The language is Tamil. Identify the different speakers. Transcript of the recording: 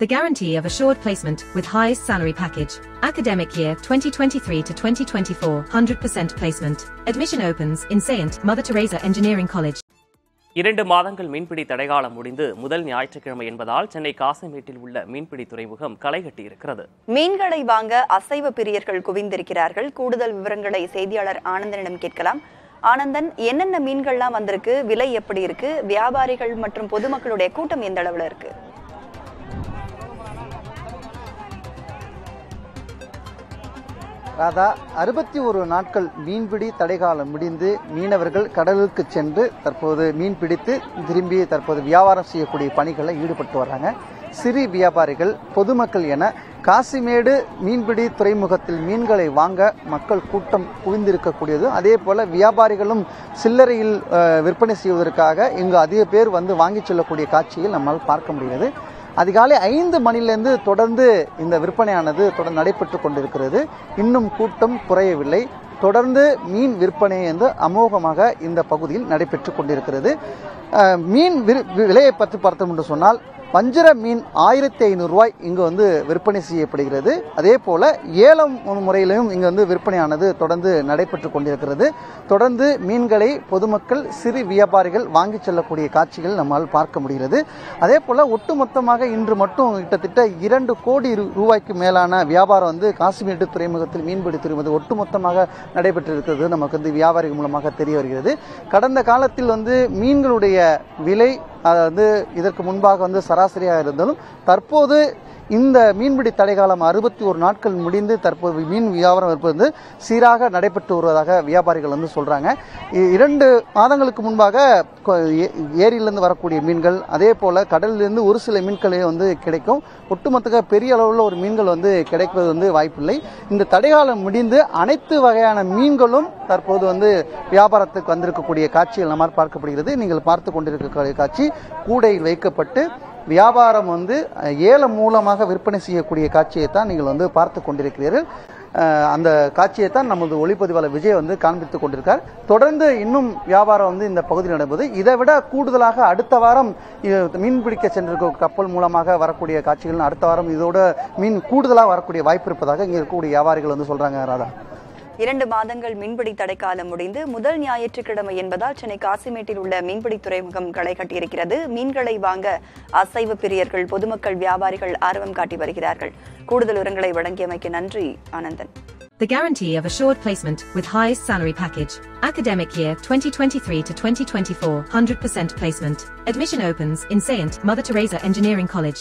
Speaker 1: The guarantee of assured placement with highest salary package. Academic year 2023 to 2024, 100% placement. Admission opens in Saint Mother Teresa Engineering College.
Speaker 2: இரண்டு மாதங்கள் மீன்பிடி தடைகாலம் முடிந்து முதல் ஞாயிற்றுக்கிழமை என்பதால் சென்னை காசிமேட்டில் உள்ள மீன்பிடி துறைமுகம் களை கட்டியிருக்கிறது.
Speaker 3: மீன்களை வாங்க அசைவ பிரியர்கள் குவிந்திருக்கிறார்கள். கூடுதல் விவரங்களை செய்தியாளர் ஆனந்தனிடம் கேட்கலாம். ஆனந்தன் என்னென்ன மீன்கள்லாம் வந்திருக்கு? விலை எப்படி இருக்கு? வியாபாரிகள் மற்றும் பொதுமக்களுடைய கூட்டம் எந்த அளவுல இருக்கு?
Speaker 4: ராதா அறுபத்தி ஒரு நாட்கள் மீன்பிடி தடைகாலம் முடிந்து மீனவர்கள் கடலுக்கு சென்று தற்போது மீன் பிடித்து திரும்பி தற்போது வியாபாரம் செய்யக்கூடிய பணிகளில் ஈடுபட்டு வர்றாங்க. சிறு வியாபாரிகள் பொதுமக்கள் என காசிமேடு மீன்பிடி துறைமுகத்தில் மீன்களை வாங்க மக்கள் கூட்டம் குவிந்திருக்கக்கூடியது. அதே போல வியாபாரிகளும் சில்லறையில் விற்பனை செய்வதற்காக இங்கு அதிக பேர் வந்து வாங்கிச் செல்லக்கூடிய காட்சியில் நம்மால் பார்க்க முடிகிறது. அதிகாலை ஐந்து மணிலிருந்து தொடர்ந்து இந்த விற்பனையானது தொடர்ந்து நடைபெற்று கொண்டிருக்கிறது. இன்னும் கூட்டம் குறையவில்லை. தொடர்ந்து மீன் விற்பனை வந்து அமோகமாக இந்த பகுதியில் நடைபெற்று கொண்டிருக்கிறது. மீன் விரு- விலையை பற்றி பார்த்தோம் என்று சொன்னால் வஞ்சிர மீன் ஆயிரத்தி ஐநூறு ரூபாய் இங்கு வந்து விற்பனை செய்யப்படுகிறது. அதே போல ஏலம் முறையிலும் இங்கு வந்து விற்பனையானது தொடர்ந்து நடைபெற்று கொண்டிருக்கிறது. தொடர்ந்து மீன்களை பொதுமக்கள் சிறு வியாபாரிகள் வாங்கி செல்லக்கூடிய காட்சிகள் நம்மால் பார்க்க முடிகிறது. அதே போல ஒட்டுமொத்தமாக இன்று மட்டும் கிட்டத்தட்ட இரண்டு கோடி ரூ- ரூபாய்க்கு மேலான வியாபாரம் வந்து காசிமேட்டு துறைமுகத்தில் மீன்பிடி துறைமுகம் ஒட்டுமொத்தமாக நடைபெற்றிருக்கிறது. நமக்கு வந்து வியாபாரிகள் மூலமாக தெரிய வருகிறது. கடந்த காலத்தில் வந்து மீன்களுடைய விலை அது வந்து இதற்கு முன்பாக வந்து சராசரியாக இருந்தாலும் தற்போது இந்த மீன்பிடி தடைகாலம் அறுபத்தி ஒரு நாட்கள் முடிந்து தற்போது மீன் வியாபாரம் இருப்பது வந்து சீராக நடைபெற்று வருவதாக வியாபாரிகள் வந்து சொல்கிறாங்க இ- இரண்டு மாதங்களுக்கு முன்பாக ஏரியிலேருந்து ஏ- வரக்கூடிய மீன்கள் அதே போல் கடலிலிருந்து ஒரு சில மீன்களே வந்து கிடைக்கும். ஒட்டுமொத்தக்க பெரிய அளவில் ஒரு மீன்கள் வந்து கிடைப்பது வந்து வாய்ப்பில்லை. இந்த தடைகாலம் முடிந்து அனைத்து வகையான மீன்களும் தற்போது வந்து வியாபாரத்துக்கு வந்திருக்கக்கூடிய காட்சிகள் நம்மால் பார்க்கப்படுகிறது. நீங்கள் பார்த்து கொண்டிருக்கக்கூடிய காட்சி கூடையில் வைக்கப்பட்டு வியாபாரம் வந்து ஏலம் மூலமாக விற்பனை செய்யக்கூடிய காட்சியை தான் நீங்கள் வந்து பார்த்து கொண்டிருக்கிறீர்கள். அந்த காட்சியை தான் நமது ஒளிப்பதிவாளர் விஜய் வந்து காண்பித்துக் கொண்டிருக்கார். தொடர்ந்து இன்னும் வியாபாரம் வந்து இந்த பகுதியில் நடப்பது. இதை விட கூடுதலாக அடுத்த வாரம் மீன்பிடிக்க மீன் பிடிக்க சென்றிருக்க கப்பல் மூலமாக வரக்கூடிய காட்சிகள் அடுத்த வாரம் இதோட மீன் கூடுதலாக வரக்கூடிய வாய்ப்பு இருப்பதாக இங்கே இருக்கக்கூடிய வியாபாரிகள் வந்து சொல்றாங்க ராதா.
Speaker 3: இரண்டு மாதங்கள் மீன்பிடி தடைக்காலம் முடிந்து முதல் ஞாயிற்றுக்கிழமை என்பதால் சென்னை காசிமேட்டில் உள்ள மீன்பிடி துறைமுகம் களை கட்டியிருக்கிறது மீன்களை வாங்க அசைவ பிரியர்கள் பொதுமக்கள் வியாபாரிகள் ஆர்வம் காட்டி வருகிறார்கள் கூடுதல் விவரங்களை வழங்கியமைக்கு நன்றி Anandan
Speaker 1: The guarantee of assured placement with highest salary package. Academic year 2023 to 2024, 100% placement. Admission opens in Saint Mother Teresa Engineering College.